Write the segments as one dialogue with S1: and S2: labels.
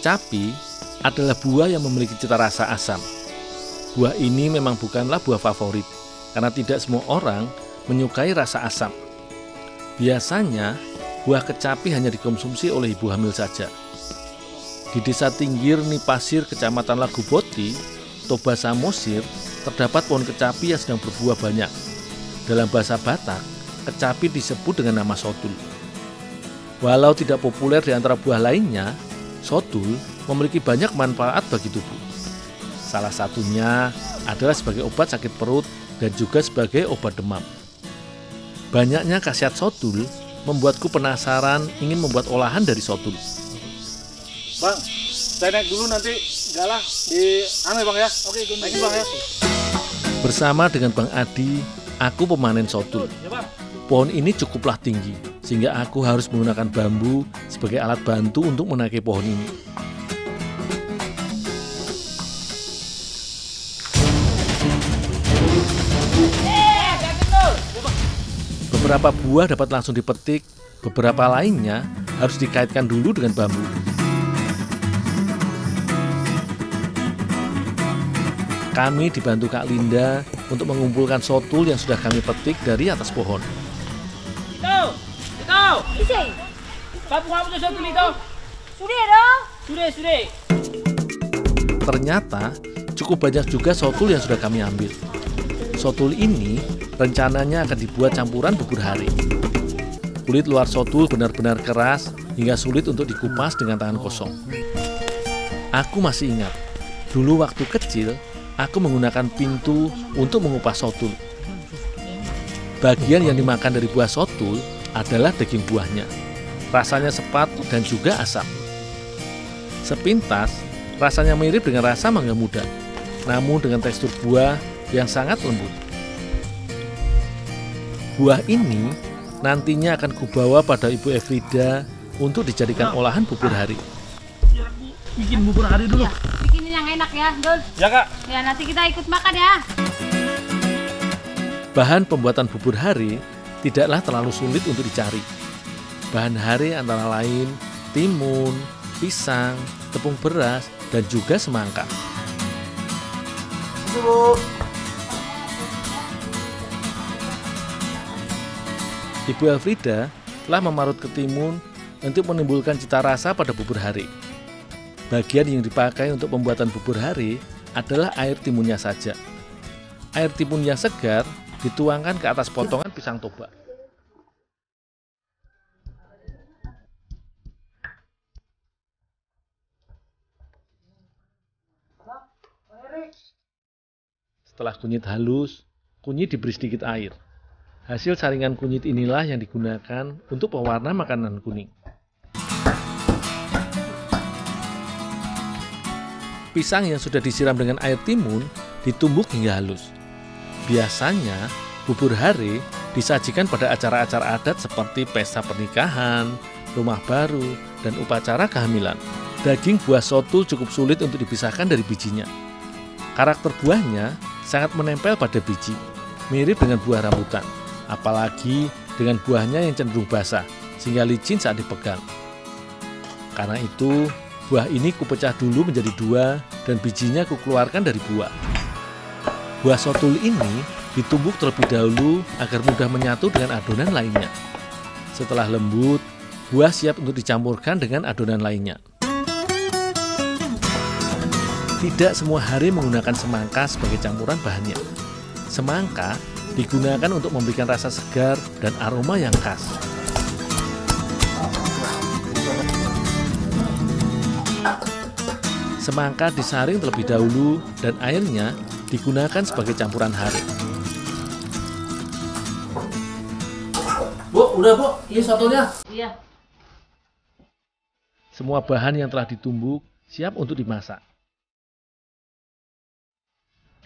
S1: kecapi adalah buah yang memiliki cita rasa asam. Buah ini memang bukanlah buah favorit, karena tidak semua orang menyukai rasa asam. Biasanya, buah kecapi hanya dikonsumsi oleh ibu hamil saja. Di desa Tinggir Nipasir, Kecamatan Laguboti, Toba Samosir, terdapat pohon kecapi yang sedang berbuah banyak. Dalam bahasa Batak, kecapi disebut dengan nama sotul. Walau tidak populer di antara buah lainnya, sotul memiliki banyak manfaat bagi tubuh. Salah satunya adalah sebagai obat sakit perut dan juga sebagai obat demam. Banyaknya khasiat sotul membuatku penasaran ingin membuat olahan dari sotul.
S2: Bang, saya naik dulu nanti galah di anu ya bang ya. Oke, naik bang ya.
S1: Bersama dengan Bang Adi, aku pemanen sotul.
S2: Ya.
S1: Pohon ini cukuplah tinggi, sehingga aku harus menggunakan bambu sebagai alat bantu untuk menaiki pohon ini. Beberapa buah dapat langsung dipetik, beberapa lainnya harus dikaitkan dulu dengan bambu. Kami dibantu Kak Linda untuk mengumpulkan sotul yang sudah kami petik dari atas pohon.
S3: Sudah dong.
S1: Ternyata cukup banyak juga sotul yang sudah kami ambil. Sotul ini rencananya akan dibuat campuran bubur hari. Kulit luar sotul benar-benar keras hingga sulit untuk dikupas dengan tangan kosong. Aku masih ingat, dulu waktu kecil aku menggunakan pintu untuk mengupas sotul. Bagian yang dimakan dari buah sotul adalah daging buahnya. Rasanya sepat dan juga asam. Sepintas, rasanya mirip dengan rasa mangga muda, namun dengan tekstur buah yang sangat lembut. Buah ini nantinya akan kubawa pada Ibu Efrida untuk dijadikan olahan bubur hari.
S4: Aku bikin bubur hari dulu.
S3: Ya, bikinin yang enak ya, Dul.
S2: Ya kak.
S3: Ya, nanti kita ikut makan ya.
S1: Bahan pembuatan bubur hari tidaklah terlalu sulit untuk dicari. Bahan hari antara lain timun, pisang, tepung beras, dan juga semangka. Ibu Elfrida telah memarut ketimun untuk menimbulkan cita rasa pada bubur hari. Bagian yang dipakai untuk pembuatan bubur hari adalah air timunnya saja. Air timun yang segar dituangkan ke atas potongan pisang toba. Setelah kunyit halus, kunyit diberi sedikit air. Hasil saringan kunyit inilah yang digunakan untuk pewarna makanan kuning. Pisang yang sudah disiram dengan air timun ditumbuk hingga halus. Biasanya, bubur hari disajikan pada acara-acara adat seperti pesta pernikahan, rumah baru, dan upacara kehamilan. Daging buah sotul cukup sulit untuk dipisahkan dari bijinya. Karakter buahnya sangat menempel pada biji, mirip dengan buah rambutan, apalagi dengan buahnya yang cenderung basah, sehingga licin saat dipegang. Karena itu, buah ini kupecah dulu menjadi dua dan bijinya kukeluarkan dari buah. Buah sotul ini ditumbuk terlebih dahulu agar mudah menyatu dengan adonan lainnya. Setelah lembut, buah siap untuk dicampurkan dengan adonan lainnya. Tidak semua hari menggunakan semangka sebagai campuran bahannya. Semangka digunakan untuk memberikan rasa segar dan aroma yang khas. Semangka disaring terlebih dahulu dan airnya digunakan sebagai campuran hari.
S4: Bu, udah bu, ini sotonya.
S3: Iya.
S1: Semua bahan yang telah ditumbuk siap untuk dimasak.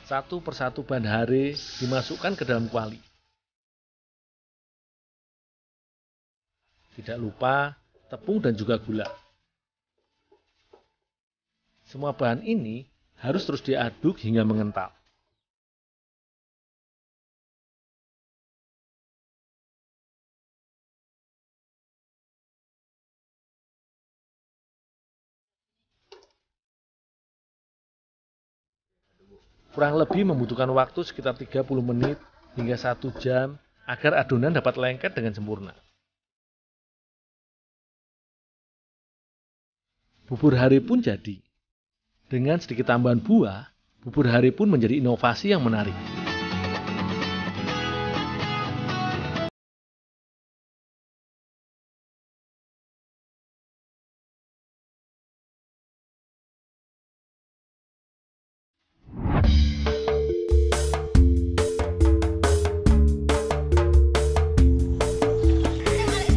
S1: Satu persatu bahan hari dimasukkan ke dalam kuali. Tidak lupa tepung dan juga gula. Semua bahan ini harus terus diaduk hingga mengental. Kurang lebih membutuhkan waktu sekitar 30 menit hingga 1 jam agar adonan dapat lengket dengan sempurna. Bubur hari pun jadi. Dengan sedikit tambahan buah, bubur hari pun menjadi inovasi yang menarik.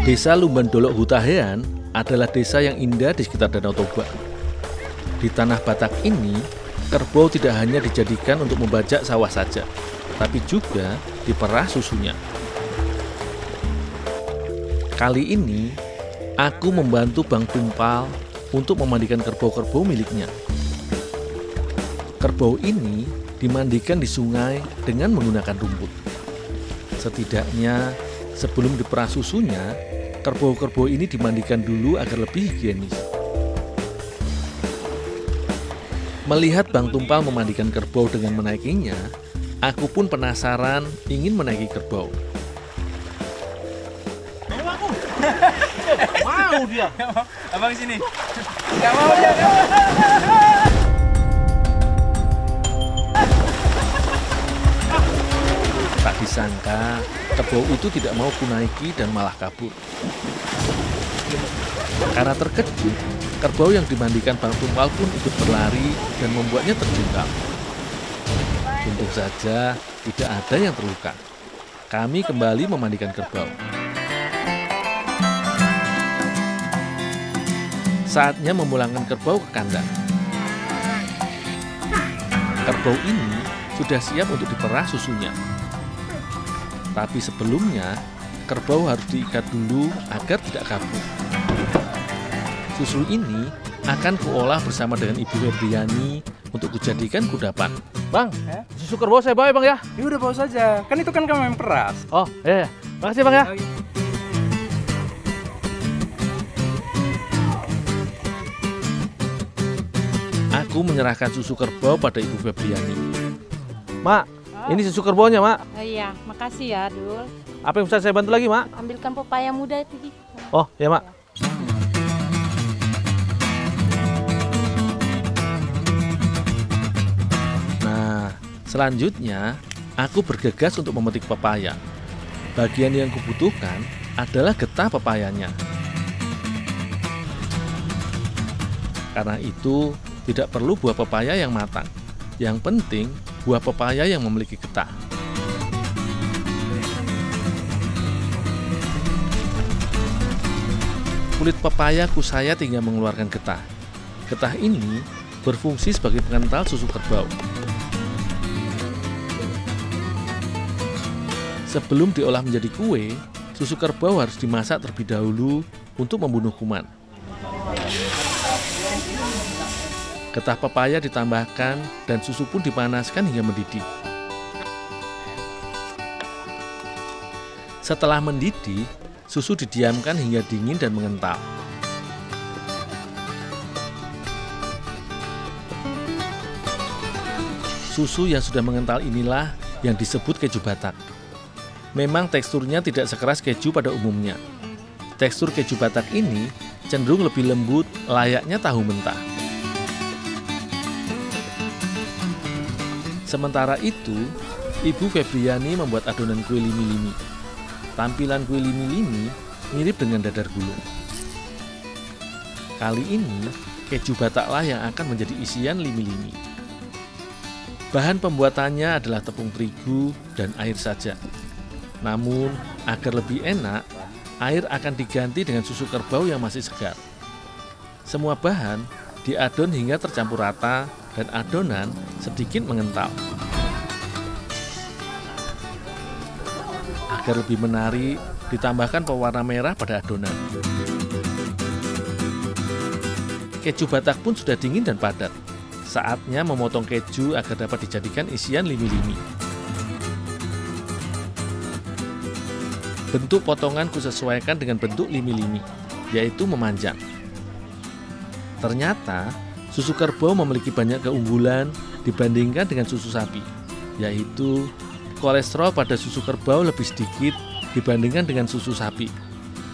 S1: Desa Lumban Dolok Hutahean adalah desa yang indah di sekitar Danau Toba. Di tanah Batak ini, kerbau tidak hanya dijadikan untuk membajak sawah saja, tapi juga diperah susunya. Kali ini, aku membantu Bang Tumpal untuk memandikan kerbau-kerbau miliknya. Kerbau ini dimandikan di sungai dengan menggunakan rumput. Setidaknya, sebelum diperah susunya, kerbau-kerbau ini dimandikan dulu agar lebih higienis. Melihat Bang Tumpal memandikan kerbau dengan menaikinya, aku pun penasaran ingin menaiki kerbau.
S2: Mau dia.
S4: Abang sini. Gak mau dia.
S1: Disangka, kerbau itu tidak mau kunaiki dan malah kabur. Karena terkejut, kerbau yang dimandikan Bang Tumpal pun ikut berlari dan membuatnya terjungkal. Untung saja tidak ada yang terluka. Kami kembali memandikan kerbau. Saatnya memulangkan kerbau ke kandang. Kerbau ini sudah siap untuk diperah susunya. Tapi sebelumnya, kerbau harus diikat dulu agar tidak kabur. Susu ini akan kuolah bersama dengan Ibu Febriani untuk kujadikan kudapan. Bang, susu kerbau saya bawa ya bang ya?
S5: Ya udah bawa saja. Kan itu kan kamu yang peras.
S1: Oh, iya. iya. Makasih bang ya. Aku menyerahkan susu kerbau pada Ibu Febriani. Mak, ini susu kerbaunya, Mak.
S3: Oh iya, makasih ya, Dul.
S1: Apa yang bisa saya bantu lagi, Mak?
S3: Ambilkan pepaya muda itu.
S1: Oh, ya, Mak. Nah, selanjutnya aku bergegas untuk memetik pepaya. Bagian yang kubutuhkan adalah getah pepayanya. Karena itu, tidak perlu buah pepaya yang matang. Yang penting, buah pepaya yang memiliki getah. Kulit pepaya kusayat hingga mengeluarkan getah. Getah ini berfungsi sebagai pengental susu kerbau. Sebelum diolah menjadi kue, susu kerbau harus dimasak terlebih dahulu untuk membunuh kuman. Getah pepaya ditambahkan dan susu pun dipanaskan hingga mendidih. Setelah mendidih, susu didiamkan hingga dingin dan mengental. Susu yang sudah mengental inilah yang disebut keju Batak. Memang teksturnya tidak sekeras keju pada umumnya. Tekstur keju Batak ini cenderung lebih lembut layaknya tahu mentah. Sementara itu, Ibu Febriani membuat adonan kue limi-limi. Tampilan kue limi-limi mirip dengan dadar gulung. Kali ini, keju bataklah yang akan menjadi isian limi-limi. Bahan pembuatannya adalah tepung terigu dan air saja. Namun, agar lebih enak, air akan diganti dengan susu kerbau yang masih segar. Semua bahan diadon hingga tercampur rata dan adonan sedikit mengental. Agar lebih menarik, ditambahkan pewarna merah pada adonan. Keju batak pun sudah dingin dan padat. Saatnya memotong keju agar dapat dijadikan isian limi-limi. Bentuk potongan kusesuaikan dengan bentuk limi-limi, yaitu memanjang. Ternyata, susu kerbau memiliki banyak keunggulan dibandingkan dengan susu sapi, yaitu kolesterol pada susu kerbau lebih sedikit dibandingkan dengan susu sapi.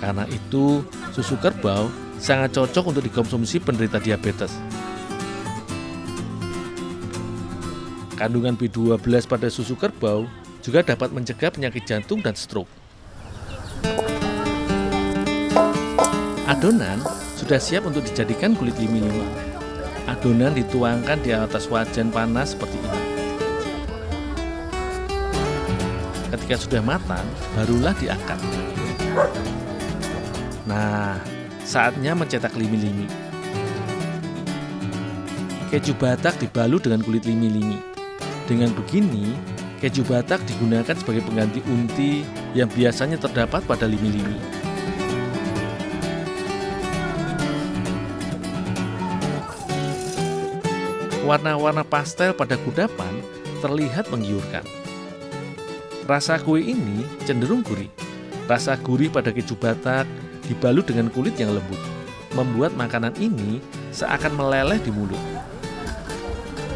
S1: Karena itu, susu kerbau sangat cocok untuk dikonsumsi penderita diabetes. Kandungan B12 pada susu kerbau juga dapat mencegah penyakit jantung dan stroke. Adonan sudah siap untuk dijadikan kulit limi-limi. Adonan dituangkan di atas wajan panas seperti ini. Ketika sudah matang, barulah diangkat. Nah, saatnya mencetak limi-limi. Keju Batak dibalut dengan kulit limi-limi. Dengan begini, keju Batak digunakan sebagai pengganti unti yang biasanya terdapat pada limi-limi. Warna-warna pastel pada kudapan terlihat menggiurkan. Rasa kue ini cenderung gurih. Rasa gurih pada keju Batak dibalut dengan kulit yang lembut, membuat makanan ini seakan meleleh di mulut.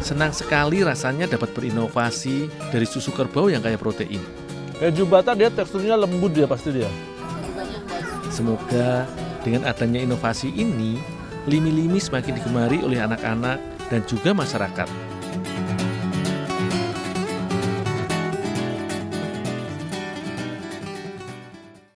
S1: Senang sekali rasanya dapat berinovasi dari susu kerbau yang kaya protein.
S2: Keju Batak dia teksturnya lembut dia pasti dia.
S1: Semoga dengan adanya inovasi ini, limi-limi semakin digemari oleh anak-anak dan juga masyarakat.